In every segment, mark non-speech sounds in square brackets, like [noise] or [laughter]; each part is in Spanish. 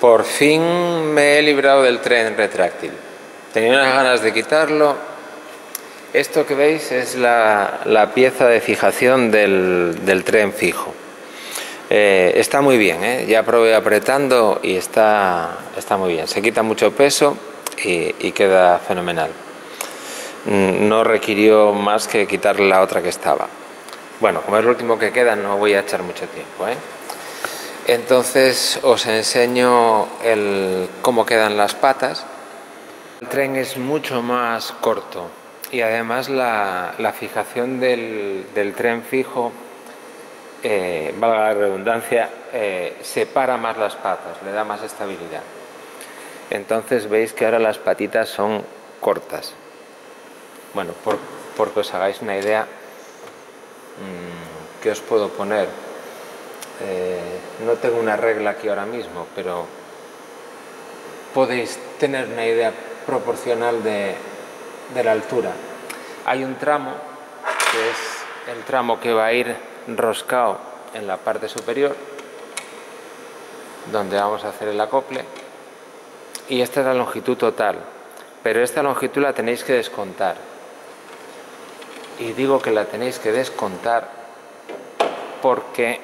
Por fin me he librado del tren retráctil. Tenía unas ganas de quitarlo. Esto que veis es la, pieza de fijación del, tren fijo. Eh, está muy bien, ¿eh? ya probé apretando y está, está muy bien. Se quita mucho peso y, y queda fenomenal. Mm, no requirió más que quitarle la otra que estaba. Bueno, como es lo último que queda, no voy a echar mucho tiempo. ¿eh? Entonces os enseño cómo quedan las patas. El tren es mucho más corto y además la, fijación del, tren fijo, eh, valga la redundancia, eh, separa más las patas, le da más estabilidad. Entonces veis que ahora las patitas son cortas. Bueno, por, porque os hagáis una idea, Mm, ¿qué os puedo poner? Eh, no tengo una regla aquí ahora mismo, pero podéis tener una idea proporcional de, la altura. Hay un tramo, que es el tramo que va a ir roscado en la parte superior, donde vamos a hacer el acople, y esta es la longitud total, pero esta longitud la tenéis que descontar y digo que la tenéis que descontar porque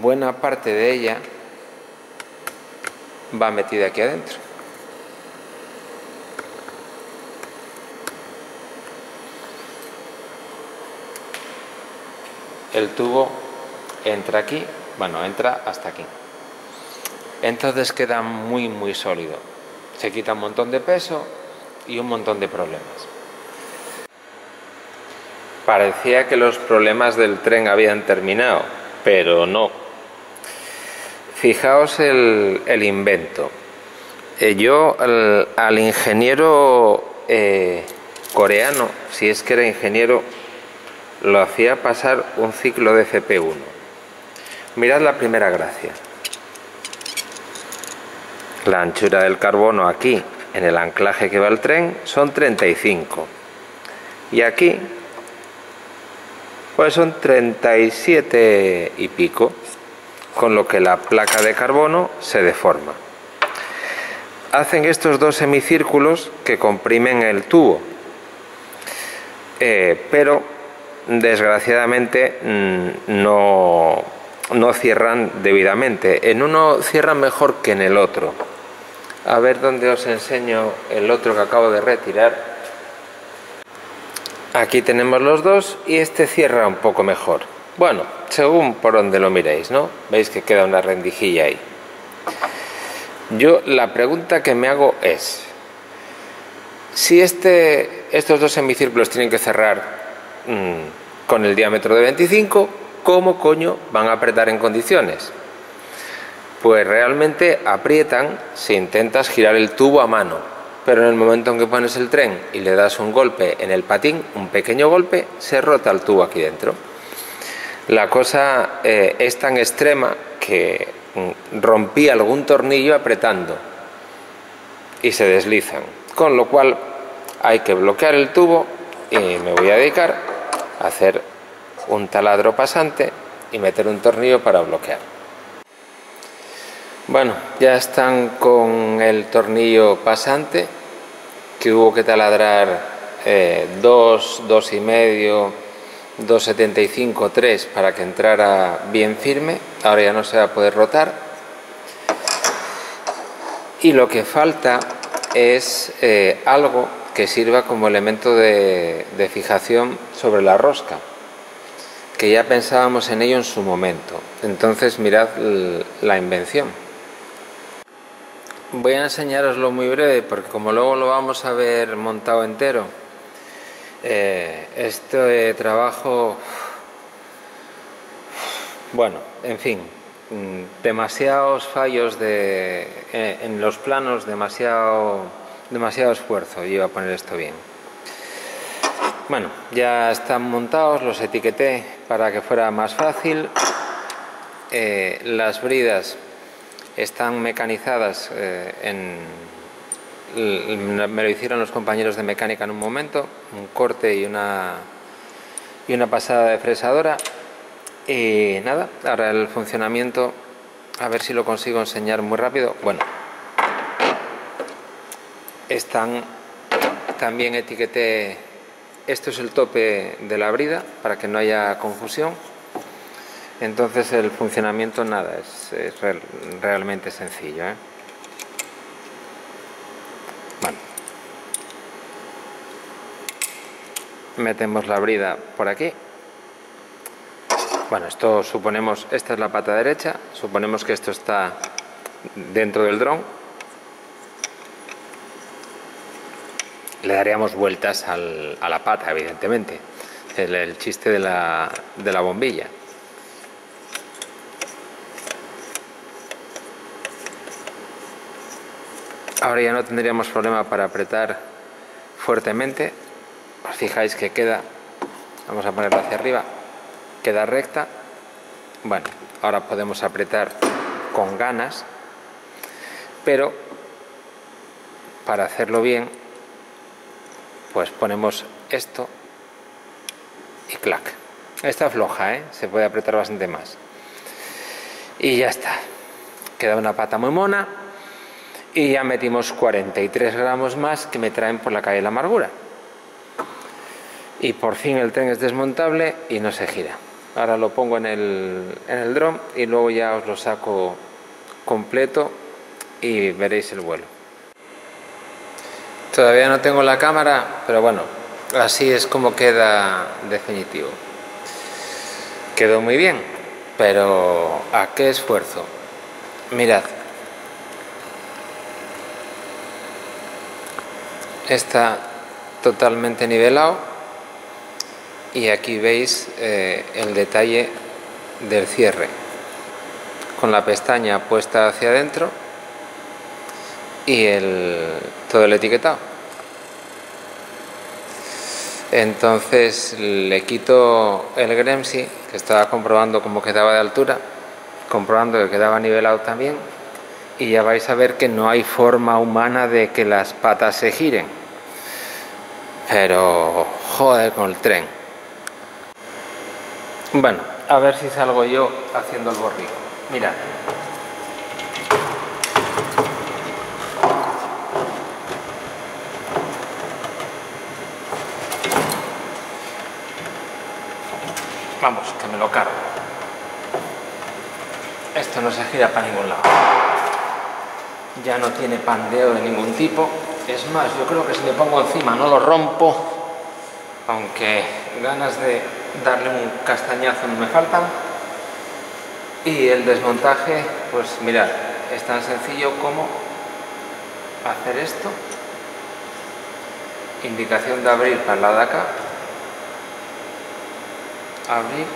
buena parte de ella va metida aquí adentro. El tubo entra aquí, bueno, entra hasta aquí. Entonces queda muy, muy sólido. Se quita un montón de peso y un montón de problemas. Parecía que los problemas del tren habían terminado, pero no. Fijaos el, invento. Eh, yo al, ingeniero eh, coreano, si es que era ingeniero, lo hacía pasar un ciclo de FP1. Mirad la primera gracia. La anchura del carbono aquí, en el anclaje que va al tren, son 35. Y aquí pues son 37 y pico, con lo que la placa de carbono se deforma. Hacen estos dos semicírculos que comprimen el tubo, eh, pero desgraciadamente mm, no, no cierran debidamente. En uno cierran mejor que en el otro. A ver dónde os enseño el otro que acabo de retirar. Aquí tenemos los dos y este cierra un poco mejor. Bueno, según por donde lo miréis, ¿no? Veis que queda una rendijilla ahí. Yo la pregunta que me hago es, si este, estos dos semicírculos tienen que cerrar mm, con el diámetro de 25, ¿cómo coño van a apretar en condiciones? Pues realmente aprietan si intentas girar el tubo a mano pero en el momento en que pones el tren y le das un golpe en el patín, un pequeño golpe, se rota el tubo aquí dentro. La cosa eh, es tan extrema que mm, rompí algún tornillo apretando y se deslizan. Con lo cual hay que bloquear el tubo y me voy a dedicar a hacer un taladro pasante y meter un tornillo para bloquear. Bueno, ya están con el tornillo pasante que hubo que taladrar eh, 2, 2 y medio, 2,75, 3 para que entrara bien firme. Ahora ya no se va a poder rotar. Y lo que falta es eh, algo que sirva como elemento de fijación sobre la rosca que ya pensábamos en ello en su momento. Entonces mirad la invención. Voy a enseñaroslo muy breve porque como luego lo vamos a ver montado entero, eh, este trabajo, bueno, en fin, mm, demasiados fallos de, eh, en los planos, demasiado, demasiado esfuerzo, yo iba a poner esto bien. Bueno, ya están montados, los etiqueté para que fuera más fácil. Eh, las bridas están mecanizadas eh, en me lo hicieron los compañeros de mecánica en un momento, un corte y una, y una pasada de fresadora. Y nada, ahora el funcionamiento A ver si lo consigo enseñar muy rápido. Bueno, están también etiqueté. Esto es el tope de la brida para que no haya confusión. Entonces el funcionamiento nada, es, realmente sencillo. ¿eh? Metemos la brida por aquí. Bueno, esto suponemos, esta es la pata derecha, suponemos que esto está dentro del dron. Le daríamos vueltas a la pata, evidentemente. El, chiste de la, de la bombilla. Ahora ya no tendríamos problema para apretar fuertemente. Os fijáis que queda, vamos a ponerlo hacia arriba, queda recta. Bueno, ahora podemos apretar con ganas, pero para hacerlo bien, pues ponemos esto y clac. Está floja, ¿eh? se puede apretar bastante más. Y ya está. Queda una pata muy mona y ya metimos 43 gramos más que me traen por la calle de la amargura. Y por fin el tren es desmontable y no se gira. Ahora lo pongo en el, en el dron y luego ya os lo saco completo y veréis el vuelo. Todavía no tengo la cámara, pero bueno, así es como queda definitivo. Quedó muy bien, pero ¿a qué esfuerzo? Mirad, está totalmente nivelado y aquí veis eh, el detalle del cierre con la pestaña puesta hacia adentro y el, todo el etiquetado entonces le quito el Gremsi que estaba comprobando cómo quedaba de altura comprobando que quedaba nivelado también y ya vais a ver que no hay forma humana de que las patas se giren. Pero joder con el tren. Bueno, a ver si salgo yo haciendo el borrico. Mira. Vamos, que me lo cargo. Esto no se gira para ningún lado ya no tiene pandeo de ningún tipo. Es más, yo creo que si le pongo encima no lo rompo, aunque ganas de darle un castañazo no me faltan. Y el desmontaje, pues mirad, es tan sencillo como hacer esto. Indicación de abrir para lado de acá. Abrir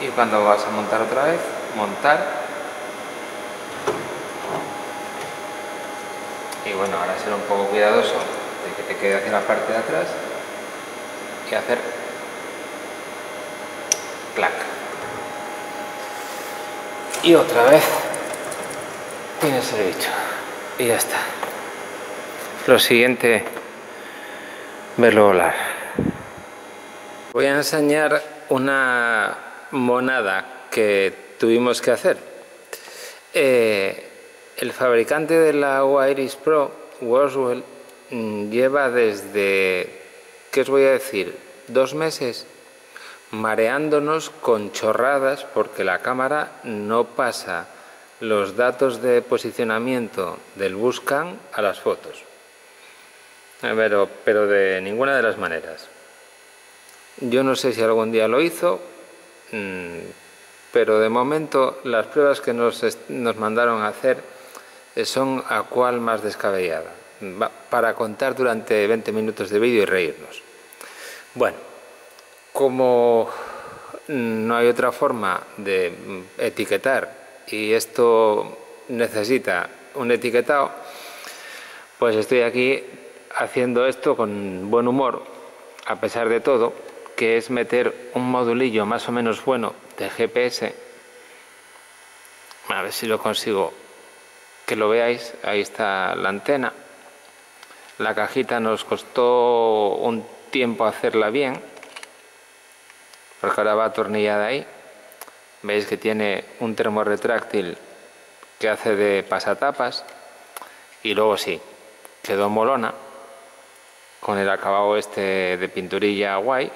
y cuando vas a montar otra vez, montar y bueno, ahora ser un poco cuidadoso de que te quede hacia la parte de atrás y hacer clac. Y otra vez tienes el bicho. Y ya está. Lo siguiente verlo volar. Voy a enseñar una monada que tuvimos que hacer. Eh, el fabricante de la Iris Pro, Worswell, mm, lleva desde, ¿qué os voy a decir?, dos meses mareándonos con chorradas porque la cámara no pasa los datos de posicionamiento del Buscan a las fotos. Pero, pero de ninguna de las maneras. Yo no sé si algún día lo hizo, Mm, pero de momento las pruebas que nos, mandaron a hacer eh, son a cual más descabellada, para contar durante 20 minutos de vídeo y reírnos. Bueno, como no hay otra forma de mm, etiquetar y esto necesita un etiquetado, pues estoy aquí haciendo esto con buen humor, a pesar de todo, que es meter un modulillo más o menos bueno de GPS. A ver si lo consigo que lo veáis. Ahí está la antena. La cajita nos costó un tiempo hacerla bien. porque ahora va atornillada ahí. Veis que tiene un termo retráctil que hace de pasatapas y luego sí, quedó molona con el acabado este de pinturilla guay.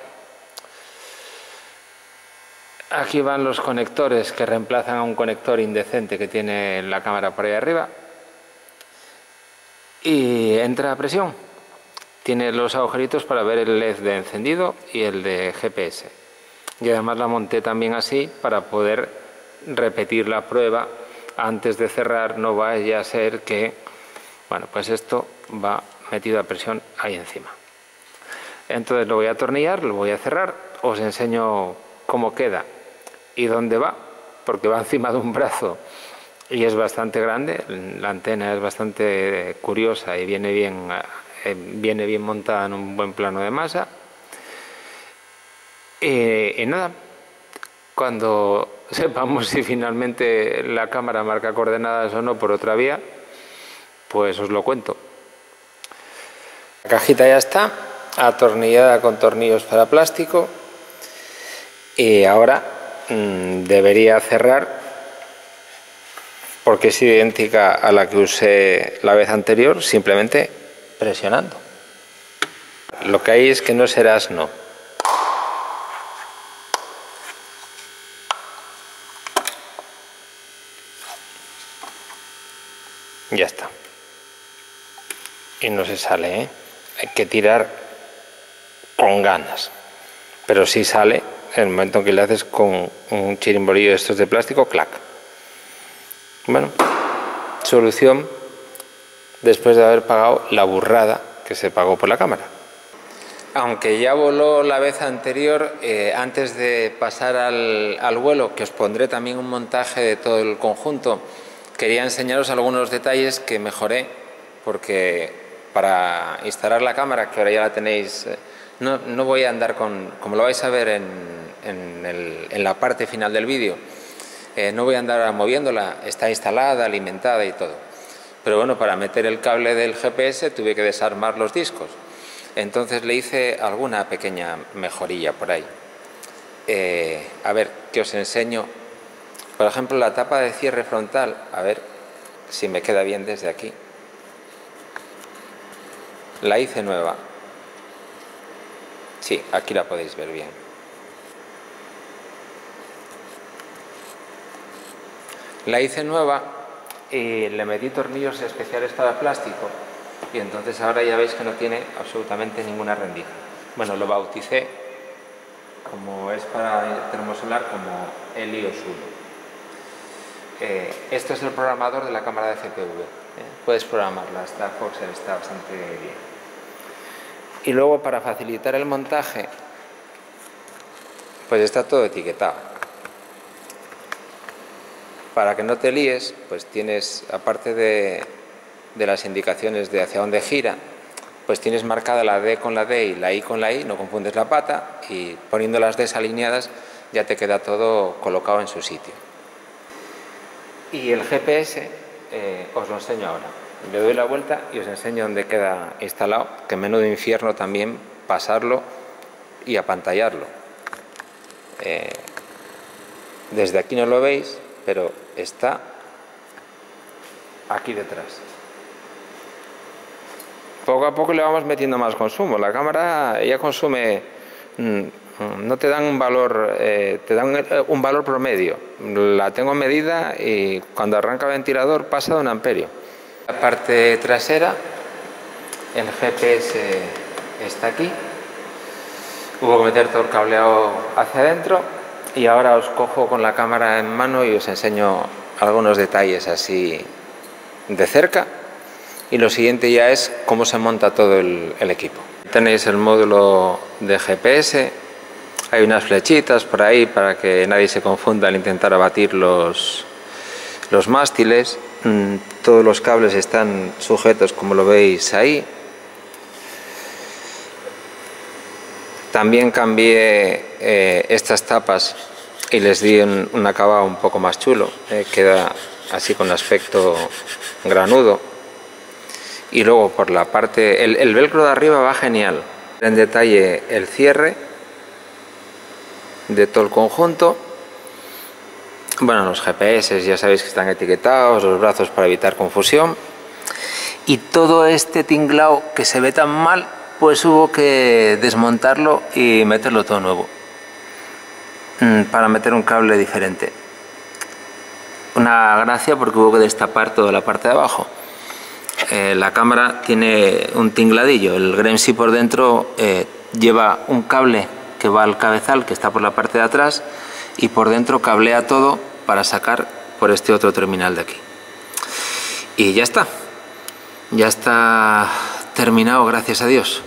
Aquí van los conectores que reemplazan a un conector indecente que tiene la cámara por ahí arriba. Y entra a presión. Tiene los agujeritos para ver el LED de encendido y el de GPS. Y además la monté también así para poder repetir la prueba antes de cerrar. No vaya a ser que, bueno, pues esto va metido a presión ahí encima. Entonces lo voy a atornillar, lo voy a cerrar, os enseño cómo queda y dónde va, porque va [laughs] encima de un brazo y es bastante grande, la antena es bastante curiosa y viene bien, eh, viene bien montada en un buen plano de masa. y nada, cuando [laughs] sepamos si finalmente la cámara marca coordenadas o no por otra vía, pues os lo cuento. La cajita ya está, atornillada con tornillos para plástico y ahora mm, debería cerrar porque es idéntica a la que usé la vez anterior, simplemente presionando. Lo que hay es que no serás no. Ya está. Y no se sale, ¿eh? Hay que tirar con ganas. Pero si sale en el momento en que le haces con un chirimbolillo de estos de plástico, clac. Bueno, solución después de haber pagado la burrada que se pagó por la cámara. Aunque ya voló la vez anterior, eh, antes de pasar al, al vuelo, que os pondré también un montaje de todo el conjunto, quería enseñaros algunos detalles que mejoré, porque para instalar la cámara, que ahora ya la tenéis, eh, no, no voy a andar con, como lo vais a ver en, en, el, en la parte final del vídeo, eh, no voy a andar moviéndola, está instalada, alimentada y todo. Pero bueno, para meter el cable del GPS tuve que desarmar los discos. Entonces le hice alguna pequeña mejorilla por ahí. Eh, a ver, que os enseño. Por ejemplo, la tapa de cierre frontal, a ver si me queda bien desde aquí. La hice nueva. Sí, aquí la podéis ver bien. La hice nueva y le metí tornillos especiales para plástico y entonces ahora ya veis que no tiene absolutamente ninguna rendija. Bueno, lo bauticé como es para termosolar como Helios 1. Eh, esto es el programador de la cámara de CPV. ¿eh? Puedes programarla, está Foxer, está bastante bien. Y luego para facilitar el montaje, pues está todo etiquetado para que no te líes, pues tienes, aparte de, las indicaciones de hacia dónde gira, pues tienes marcada la D con la D y la I con la I, no confundes la pata y poniendo las Ds alineadas ya te queda todo colocado en su sitio. Y el GPS eh, os lo enseño ahora. Le doy la vuelta y os enseño dónde queda instalado, que menudo infierno también pasarlo y apantallarlo. Eh, desde aquí no lo veis, pero está aquí detrás. Poco a poco le vamos metiendo más consumo. La cámara ya consume, mm, no te dan un valor, eh, te dan eh, un valor promedio. La tengo medida y cuando arranca el ventilador pasa de un amperio. La parte trasera, el GPS está aquí. Hubo que meter todo el cableado hacia adentro y ahora os cojo con la cámara en mano y os enseño algunos detalles así de cerca y lo siguiente ya es cómo se monta todo el, equipo. Tenéis el módulo de GPS, hay unas flechitas por ahí para que nadie se confunda al intentar abatir los, los mástiles, mm, todos los cables están sujetos como lo veis ahí. También cambié eh, estas tapas y les di un, acabado un poco más chulo, eh, queda así con aspecto granudo. Y luego por la parte, el, el velcro de arriba va genial. En detalle el cierre, de todo el conjunto. Bueno, los GPS ya sabéis que están etiquetados, los brazos para evitar confusión. Y todo este tinglao que se ve tan mal, pues hubo que desmontarlo y meterlo todo nuevo. Mm, para meter un cable diferente. Una gracia porque hubo que destapar toda la parte de abajo. Eh, la cámara tiene un tingladillo, el Gremsi por dentro eh, lleva un cable que va al cabezal que está por la parte de atrás y por dentro cablea todo para sacar por este otro terminal de aquí. Y ya está, ya está terminado, gracias a Dios.